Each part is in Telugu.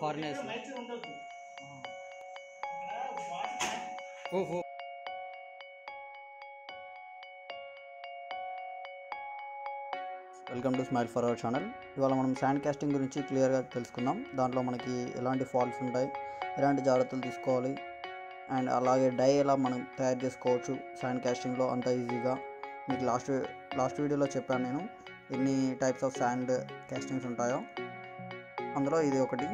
ఫారినర్స్ ఓహో welcome to smile for our channel. ఇవాళ మనం శాండ్ కాస్టింగ్ గురించి క్లియర్గా తెలుసుకుందాం. దాంట్లో మనకి ఎలాంటి ఫాల్ట్స్ ఉంటాయి ఎలాంటి జాగ్రత్తలు తీసుకోవాలి అండ్ అలాగే డై ఎలా మనం తయారు చేసుకోవచ్చు శాండ్ కాస్టింగ్లో అంత ఈజీగా మీకు లాస్ట్ లాస్ట్ వీడియోలో చెప్పాను నేను ఎన్ని టైప్స్ ఆఫ్ శాండ్ కాస్టింగ్స్ ఉంటాయో. అందులో ఇది ఒకటి.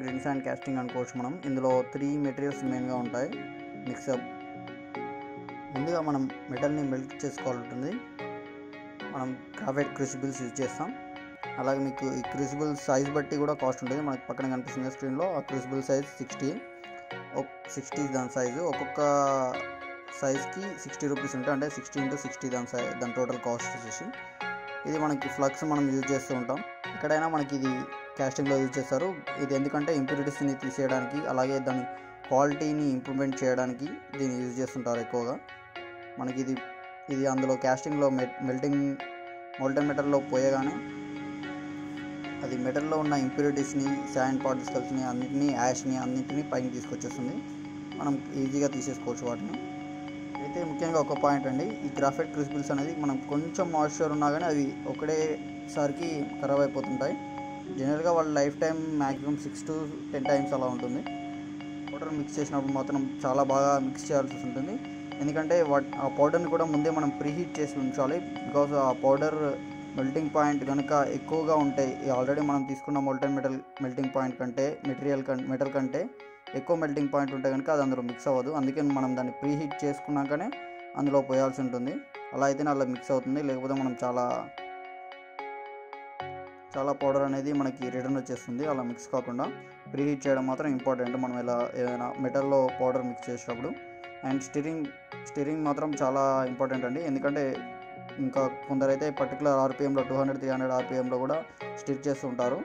గ్రీన్ శాండ్ కాస్టింగ్ అనుకోవచ్చు మనం. ఇందులో త్రీ మెటీరియల్స్ మెయిన్గా ఉంటాయి. మిక్సప్ ముందుగా మనం మెటల్ని మెల్ట్ చేసుకోవాలి ఉంటుంది. మనం గ్రాఫైట్ క్రిసిబుల్స్ యూజ్ చేస్తాం. అలాగే మీకు ఈ క్రిసిబుల్ సైజ్ బట్టి కూడా కాస్ట్ ఉంటుంది. మనకి పక్కన కనిపిస్తుంది స్క్రీన్లో ఆ క్రిసిబుల్ సైజ్ సిక్స్టీ సిక్స్టీ దాని సైజు ఒక్కొక్క సైజ్కి సిక్స్టీ రూపీస్ ఉంటాయి అంటే సిక్స్టీ ఇంటూ సిక్స్టీ దాని సైజ్ దాని టోటల్ కాస్ట్ వచ్చేసి. ఇది మనకి ఫ్లక్స్ మనం యూజ్ చేస్తూ ఉంటాం. ఎక్కడైనా మనకి ఇది క్యాస్టింగ్లో యూజ్ చేస్తారు. ఇది ఎందుకంటే ఇంప్యూరిటీస్ని తీసేయడానికి అలాగే దాని క్వాలిటీని ఇంప్రూవ్మెంట్ చేయడానికి దీన్ని యూజ్ చేస్తుంటారు ఎక్కువగా. మనకి ఇది ఇది అందులో క్యాస్టింగ్లో మెల్టింగ్ మోల్టన్ మెటల్లో పోయగానే అది మెటల్లో ఉన్న ఇంప్యూరిటీస్ని శాండ్ పార్టికల్స్ని అన్నింటినీ యాష్ని అన్నింటినీ పైకి తీసుకొచ్చేస్తుంది. మనం ఈజీగా తీసేసుకోవచ్చు వాటిని. అయితే ముఖ్యంగా ఒక పాయింట్ అండి ఈ గ్రాఫైట్ క్రిస్పిల్స్ అనేది మనం కొంచెం మాయిశ్చర్ ఉన్నా కానీ అవి ఒకటేసారికి ఖరాబ్ అయిపోతుంటాయి. జనరల్గా వాళ్ళ life time maximum six to ten times అలా ఉంటుంది. పౌడర్ మిక్స్ చేసినప్పుడు మాత్రం చాలా బాగా మిక్స్ చేయాల్సి ఉంటుంది ఎందుకంటే వాట్ ఆ పౌడర్ని కూడా ముందే మనం ప్రీహీట్ చేసి ఉంచాలి. బికాజ్ ఆ పౌడర్ మెల్టింగ్ పాయింట్ కనుక ఎక్కువగా ఉంటాయి ఆల్రెడీ మనం తీసుకున్న మొల్టన్ మెటల్ మెల్టింగ్ పాయింట్ కంటే మెటీరియల్ కం మెటల్ కంటే ఎక్కువ మెల్టింగ్ పాయింట్ ఉంటే కనుక అది అందులో మిక్స్ అవ్వదు. అందుకే మనం దాన్ని ప్రీహీట్ చేసుకున్నాకనే అందులో పోయాల్సి ఉంటుంది. అలా అయితేనే అలా మిక్స్ అవుతుంది. లేకపోతే మనం చాలా చాలా పౌడర్ అనేది మనకి రిటర్న్ వచ్చేస్తుంది. అలా మిక్స్ కాకుండా ప్రీహీట్ చేయడం మాత్రం ఇంపార్టెంట్. మనం ఇలా ఏదైనా మెటల్లో పౌడర్ మిక్స్ చేసేటప్పుడు అండ్ స్టీరింగ్ స్టీరింగ్ మాత్రం చాలా ఇంపార్టెంట్ అండి. ఎందుకంటే ఇంకా కొందరైతే పర్టికులర్ ఆర్పిఎంలో టూ హండ్రెడ్ త్రీ హండ్రెడ్ ఆర్పిఎంలో కూడా స్టిచ్ చేస్తుంటారు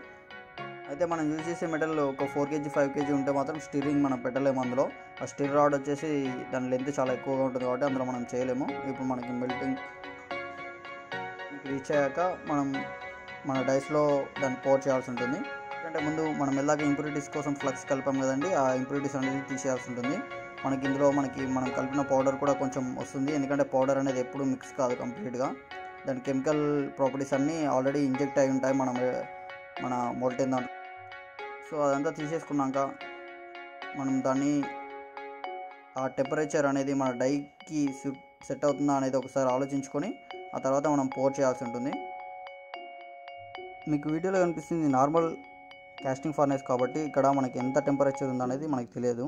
అయితే మనం యూజ్ చేసే మెటల్ ఒక ఫోర్ కేజీ ఫైవ్ కేజీ ఉంటే మాత్రం స్టీరింగ్ మనం పెట్టలేము అందులో. ఆ స్టీర్ రాడ్ వచ్చేసి దాని లెంత్ చాలా ఎక్కువగా ఉంటుంది కాబట్టి అందులో మనం చేయలేము. ఇప్పుడు మనకి మెల్టింగ్ రీచ్ అయ్యాక మనం మన డైస్లో దాన్ని పోర్ చేయాల్సి ఉంటుంది. ఎందుకంటే ముందు మనం ఎలాగ ఇంప్యూరిటీస్ కోసం ఫ్లక్స్ కలిపాం కదండి ఆ ఇంప్యూరిటీస్ అనేది తీసేయాల్సి ఉంటుంది. మనకి ఇందులో మనకి మనం కలిపిన పౌడర్ కూడా కొంచెం వస్తుంది. ఎందుకంటే పౌడర్ అనేది ఎప్పుడు మిక్స్ కాదు కంప్లీట్గా దాని కెమికల్ ప్రాపర్టీస్ అన్నీ ఆల్రెడీ ఇంజెక్ట్ అయి ఉంటాయి మనం మన మోల్టైన్ దాంట్లో. సో అదంతా తీసేసుకున్నాక మనం దాన్ని ఆ టెంపరేచర్ అనేది మన డైకి సెట్ అవుతుందా అనేది ఒకసారి ఆలోచించుకొని ఆ తర్వాత మనం పోర్ చేయాల్సి ఉంటుంది. మీకు వీడియోలో కనిపిస్తుంది నార్మల్ క్యాస్టింగ్ ఫర్నేస్ కాబట్టి ఇక్కడ మనకి ఎంత టెంపరేచర్ ఉందనేది మనకి తెలియదు.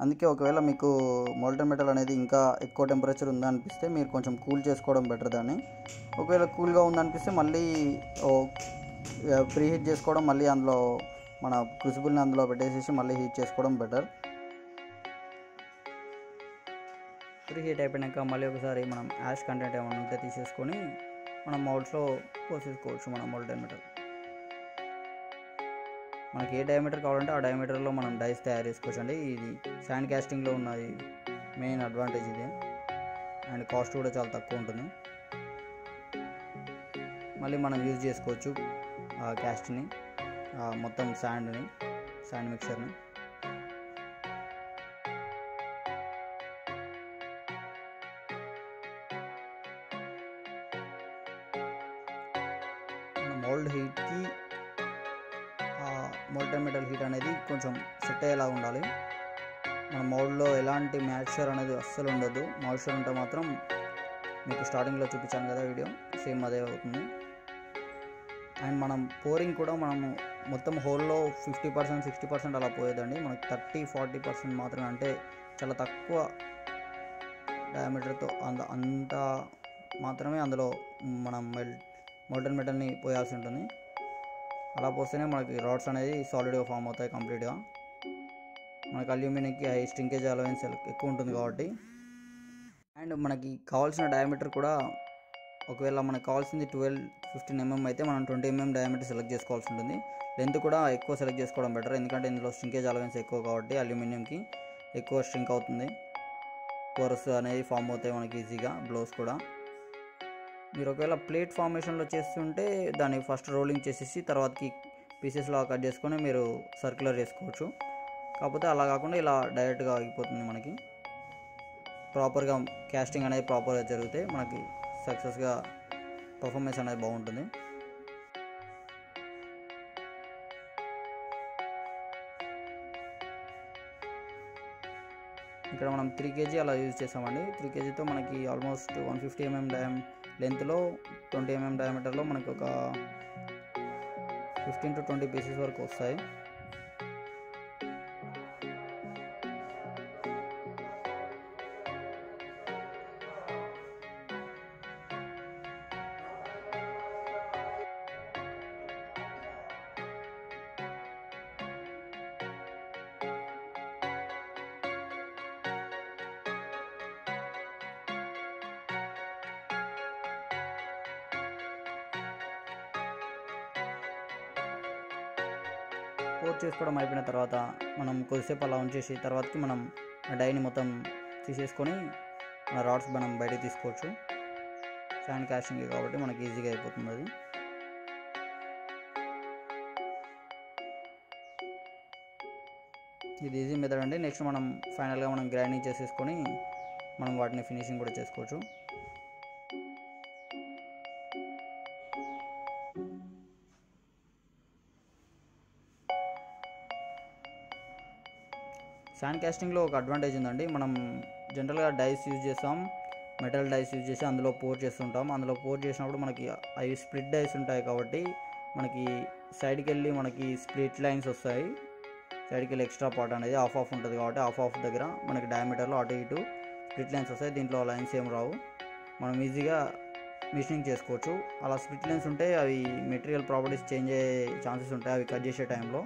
అందుకే ఒకవేళ మీకు మోల్టన్ మెటల్ అనేది ఇంకా ఎక్కువ టెంపరేచర్ ఉందా అనిపిస్తే మీరు కొంచెం కూల్ చేసుకోవడం బెటర్ దాన్ని. ఒకవేళ కూల్గా ఉందనిపిస్తే మళ్ళీ ప్రీ హీట్ చేసుకోవడం మళ్ళీ అందులో మన క్రూసిబుల్ని అందులో పెట్టేసేసి మళ్ళీ హీట్ చేసుకోవడం బెటర్ ప్రీ హీట్ అయిపోయాక మళ్ళీ ఒకసారి మనం యాష్ కంటెంట్ ఏమైనా ఉంటే తీసేసుకొని మనం మౌల్డ్స్లో పోసేసుకోవచ్చు మన మోల్టన్ మెటల్ మనకి ఏ డయామీటర్ కావాలంటే ఆ డయామీటర్లో మనం డైస్ తయారు చేసుకోవచ్చండి. ఇది శాండ్ క్యాస్టింగ్లో ఉన్నది మెయిన్ అడ్వాంటేజ్ ఇది. అండ్ కాస్ట్ కూడా చాలా తక్కువ ఉంటుంది. మళ్ళీ మనం యూజ్ చేసుకోవచ్చు ఆ క్యాస్ట్ని మొత్తం శాండ్ని శాండ్ మిక్సర్ని మోల్డ్ హీట్కి మోల్టన్ మెటల్ హీట్ అనేది కొంచెం సెట్ అయ్యేలా ఉండాలి. మన మౌల్డ్లో ఎలాంటి మాయిశ్చర్ అనేది అస్సలు ఉండదు. మాయిశ్చర్ ఉంటే మాత్రం మీకు స్టార్టింగ్లో చూపించాను కదా వీడియో సేమ్ అదే అవుతుంది. అండ్ మనం పోరింగ్ కూడా మనము మొత్తం హోల్లో ఫిఫ్టీ పర్సెంట్ సిక్స్టీ పర్సెంట్ అలా పోయేదండి. మనకి థర్టీ ఫార్టీ పర్సెంట్ మాత్రమే అంటే చాలా తక్కువ డయామీటర్తో అంత అంత మాత్రమే అందులో మనం మెల్ మోల్టన్ మెటల్ని పోయాల్సి ఉంటుంది. అలా పోస్తేనే మనకి రాడ్స్ అనేది సాలిడ్గా ఫామ్ అవుతాయి కంప్లీట్గా మనకి అల్యూమినియంకి హై స్ట్రింకేజ్ అలవెన్స్ ఎక్కువ ఉంటుంది కాబట్టి. అండ్ మనకి కావాల్సిన డయామీటర్ కూడా ఒకవేళ మనకు కావాల్సింది ట్వెల్వ్ ఫిఫ్టీన్ ఎంఎం అయితే మనం ట్వంటీ ఎంఎం డయామీటర్ సెలెక్ట్ చేసుకోవాల్సి ఉంటుంది. లెంత్ కూడా ఎక్కువ సెలెక్ట్ చేసుకోవడం బెటర్ ఎందుకంటే ఇందులో స్ట్రింకేజ్ అలవెన్స్ ఎక్కువ కాబట్టి అల్యూమినియంకి ఎక్కువ స్ట్రింక్ అవుతుంది. కోరస్ అనేది ఫామ్ అవుతాయి మనకి ఈజీగా బ్లౌస్ కూడా. మీరు ఒకవేళ ప్లేట్ ఫార్మేషన్లో చేస్తుంటే దాన్ని ఫస్ట్ రోలింగ్ చేసేసి తర్వాతకి పీసెస్లా కట్ చేసుకొని మీరు సర్క్యులర్ చేసుకోవచ్చు. కాకపోతే అలా కాకుండా ఇలా డైరెక్ట్గా ఆగిపోతుంది మనకి. ప్రాపర్గా క్యాస్టింగ్ అనేది ప్రాపర్గా జరిగితే మనకి సక్సెస్గా పర్ఫార్మెన్స్ అనేది బాగుంటుంది. ఇక్కడ మనం త్రీ కేజీ అలా యూజ్ చేసామండి. త్రీ కేజీతో మనకి ఆల్మోస్ట్ వన్ ఫిఫ్టీ ఎంఎం డ్యామ్ లెంత్లో ట్వంటీ ఎంఎం డయామీటర్లో మనకు ఒక ఫిఫ్టీన్ టు ట్వంటీ పీసెస్ వరకు వస్తాయి. కోట్ చేసుకోవడం అయిపోయిన తర్వాత మనం కొద్దిసేపు అలా ఉంచేసి తర్వాతకి మనం డైని మొత్తం తీసేసుకొని మన రాడ్స్ మనం బయటకు తీసుకోవచ్చు. శాండ్ క్యాషింగ్ కాబట్టి మనకి ఈజీగా అయిపోతుంది అది. ఇది ఈజీ మెథడ్ అండి. నెక్స్ట్ మనం ఫైనల్గా మనం గ్రైండింగ్ చేసేసుకొని మనం వాటిని ఫినిషింగ్ కూడా చేసుకోవచ్చు. శాండ్ క్యాస్టింగ్లో ఒక అడ్వాంటేజ్ ఉందండి. మనం జనరల్గా డైస్ యూజ్ చేస్తాం మెటల్ డైస్ యూజ్ చేసి అందులో పోర్ చేస్తుంటాం. అందులో పోర్ చేసినప్పుడు మనకి అవి స్ప్లిట్ డైస్ ఉంటాయి కాబట్టి మనకి సైడ్కి వెళ్ళి మనకి స్ప్లిట్ లైన్స్ వస్తాయి. సైడ్కి వెళ్ళి ఎక్స్ట్రా పార్ట్ అనేది ఆఫ్ ఆఫ్ ఉంటుంది కాబట్టి ఆఫ్ ఆఫ్ దగ్గర మనకి డయామీటర్లో అటు ఇటు స్ప్లిట్ లైన్స్ వస్తాయి. దీంట్లో లైన్స్ ఏం రావు. మనం ఈజీగా మిషనింగ్ చేసుకోవచ్చు. అలా స్ప్లిట్ లైన్స్ ఉంటే అవి మెటీరియల్ ప్రాపర్టీస్ చేంజ్ అయ్యే ఛాన్సెస్ ఉంటాయి. అవి కట్ చేసే టైంలో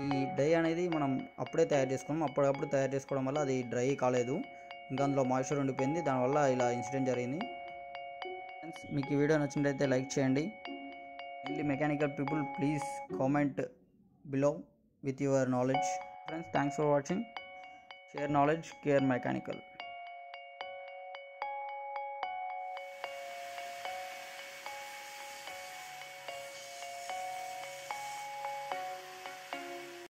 ఈ డ్రై అనేది మనం అప్పుడే తయారు చేసుకున్నాం. అప్పుడప్పుడు తయారు చేసుకోవడం వల్ల అది డ్రై కాలేదు. ఇంకా అందులో మాయిశ్చర్ ఉండిపోయింది. దానివల్ల ఇలా ఇన్సిడెంట్ జరిగింది. ఫ్రెండ్స్ మీకు ఈ వీడియో నచ్చినట్లయితే లైక్ చేయండి. Illi mechanical people please comment below with your knowledge friends thanks for watching share knowledge care mechanical